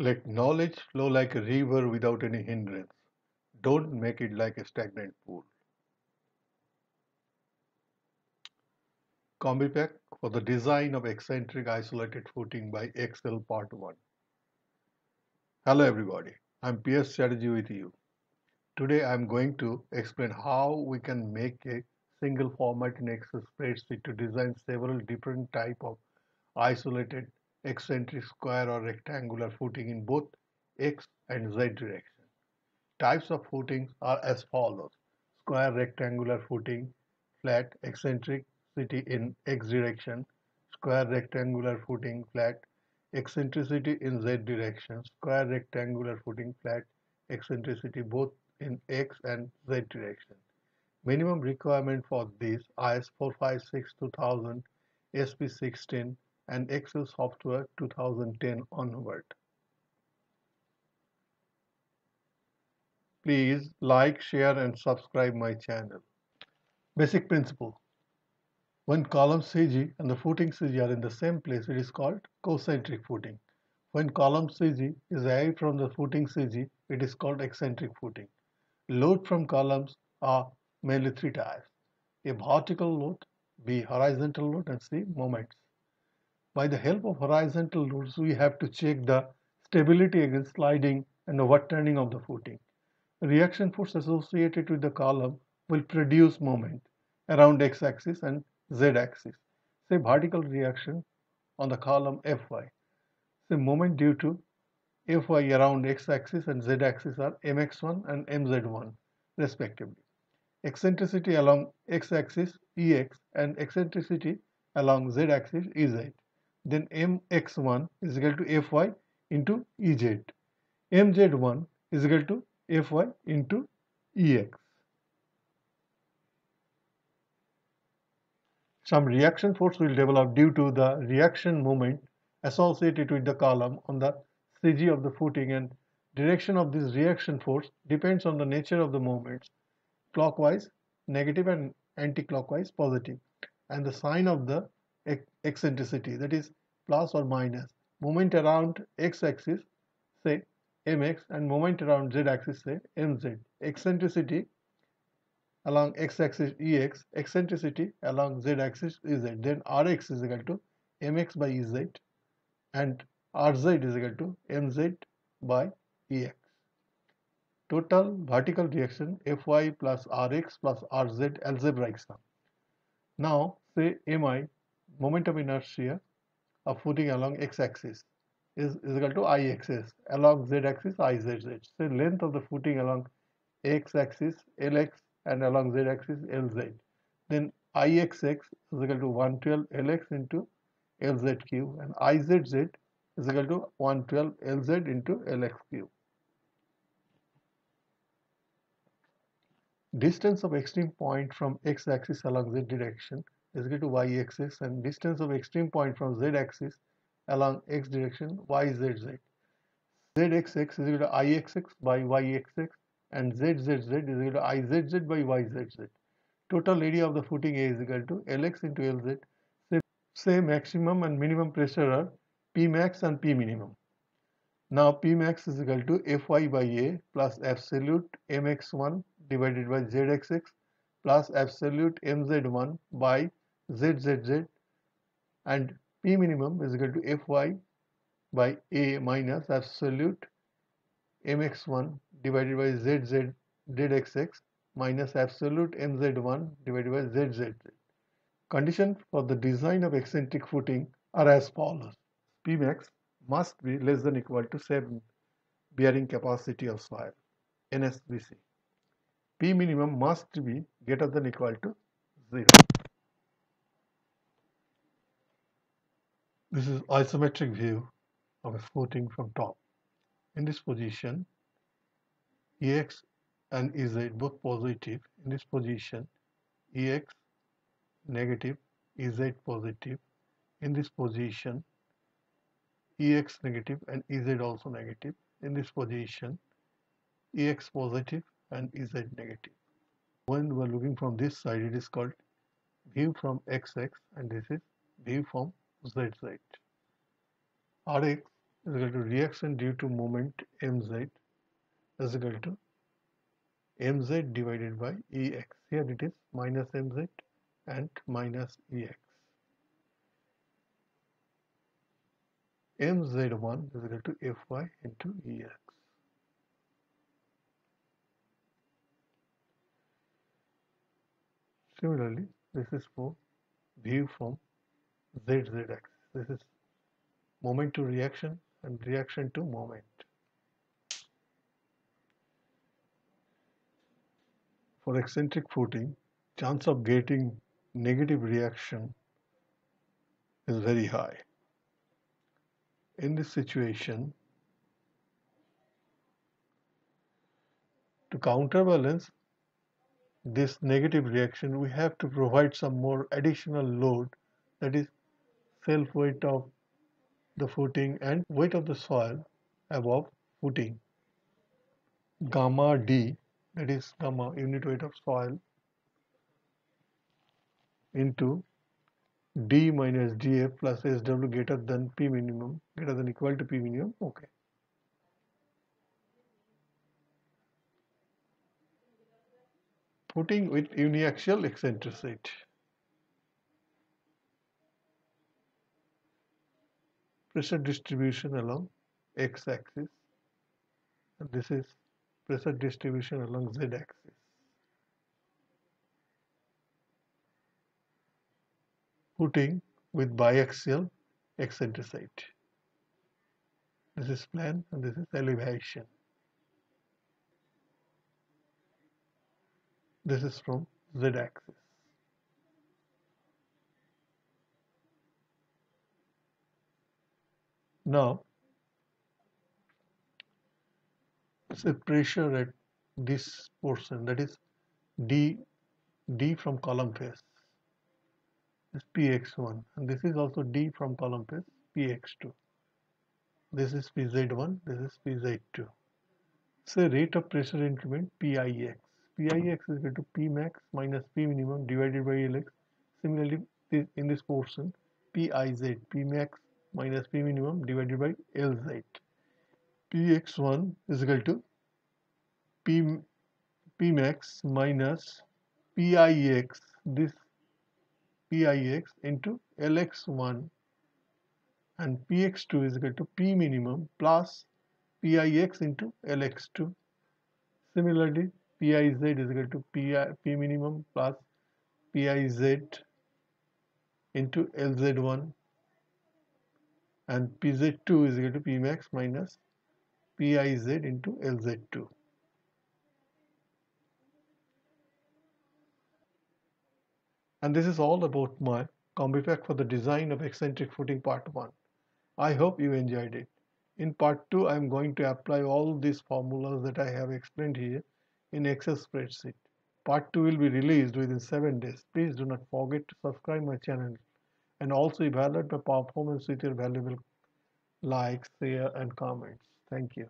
Let knowledge flow like a river without any hindrance. Don't make it like a stagnant pool. Combi pack for the design of eccentric isolated footing by Excel Part 1. Hello everybody, I'm PS Chatterjee with you. Today I'm going to explain how we can make a single format in Excel spreadsheet to design several different type of isolated eccentric square or rectangular footing in both X and Z direction. Types of footings are as follows. Square rectangular footing, flat eccentricity in X direction, square rectangular footing, flat eccentricity in Z direction, square rectangular footing, flat eccentricity both in X and Z direction. Minimum requirement for this IS 456 2000, SP 16 and Excel software 2010 onward. Please like, share and subscribe my channel. Basic principle. When column CG and the footing CG are in the same place, it is called concentric footing. When column CG is away from the footing CG, it is called eccentric footing. Load from columns are mainly three types. A vertical load, B horizontal load and C moments. By the help of horizontal loads, we have to check the stability against sliding and overturning of the footing. The Reaction force associated with the column will produce moment around x-axis and z-axis. Say vertical reaction on the column Fy. Say moment due to Fy around x-axis and z-axis are mx1 and mz1 respectively. Eccentricity along x-axis Ex and eccentricity along z-axis Ez. Then mx1 is equal to Fy into Ez. mz1 is equal to Fy into Ex. Some reaction force will develop due to the reaction moment associated with the column on the CG of the footing and direction of this reaction force depends on the nature of the moments clockwise negative and anti-clockwise positive and the sign of the eccentricity that is plus or minus. Moment around x-axis say mx and moment around z-axis say mz. Eccentricity along x-axis ex. Eccentricity along z-axis ez. Then rx is equal to mx by ez and rz is equal to mz by ex. Total vertical reaction Fy plus Rx plus Rz algebraic sum. Now say Mi moment of inertia of footing along x-axis is, is equal to Ixx along z-axis Izz. Say length of the footing along x-axis Lx and along z-axis Lz. Then Ixx is equal to 112 Lx into Lz cube and Izz is equal to 112 Lz into Lx cube. Distance of extreme point from x-axis along z direction is equal to y-axis and distance of extreme point from z-axis along x direction yzz. zxx is equal to ixx by yxx and zzz is equal to izz by yzz. Total area of the footing A is equal to Lx into Lz. Say, say maximum and minimum pressure are P max and P minimum. Now P max is equal to Fy by A plus absolute mx1 divided by zxx plus absolute mz1 by zzz and p minimum is equal to fy by a minus absolute mx1 divided by zz zxx minus absolute mz1 divided by zzz. Conditions for the design of eccentric footing are as follows. Pmax must be less than equal to 7 bearing capacity of soil NSBC. P minimum must be greater than equal to 0. This is isometric view of a footing from top. In this position, Ex and Ez both positive. In this position, Ex negative, Ez positive. In this position, Ex negative and Ez also negative. In this position, Ex positive and Z negative. When we are looking from this side, it is called view from XX and this is view from ZZ. Rx is equal to reaction due to moment mz is equal to mz divided by ex. Here it is minus mz and minus ex. mz1 is equal to fy into ex. Similarly, this is for view from ZZ axis. This is moment to reaction and reaction to moment. For eccentric footing, chance of getting negative reaction is very high. In this situation, to counterbalance this negative reaction, we have to provide some more additional load that is self weight of the footing and weight of the soil above footing. Gamma D, that is gamma unit weight of soil into D minus DF plus SW greater than P minimum, greater than equal to P minimum, okay. Footing with uniaxial eccentricity. Pressure distribution along x-axis and this is pressure distribution along z-axis. Footing with biaxial eccentricity. This is plan and this is elevation. This is from z-axis. Now, say pressure at this portion that is D D from column face. Is px1 and this is also D from column face px2 this is pz1 this is pz2 say rate of pressure increment pix Pix is equal to P max minus P minimum divided by Lx. Similarly, in this portion, Piz, P max minus P minimum divided by Lz. Px1 is equal to P, P max minus Pix, this Pix into Lx1 and Px2 is equal to P minimum plus Pix into Lx2. Similarly, Piz is equal to Pi, P minimum plus Piz into Lz1 and Pz2 is equal to Pmax minus Piz into Lz2. And this is all about my combi pack for the design of eccentric footing part 1. I hope you enjoyed it. In part 2, I am going to apply all these formulas that I have explained here in Excel spreadsheet. Part 2 will be released within 7 days. Please do not forget to subscribe my channel and also evaluate my performance with your valuable likes, share and comments. Thank you.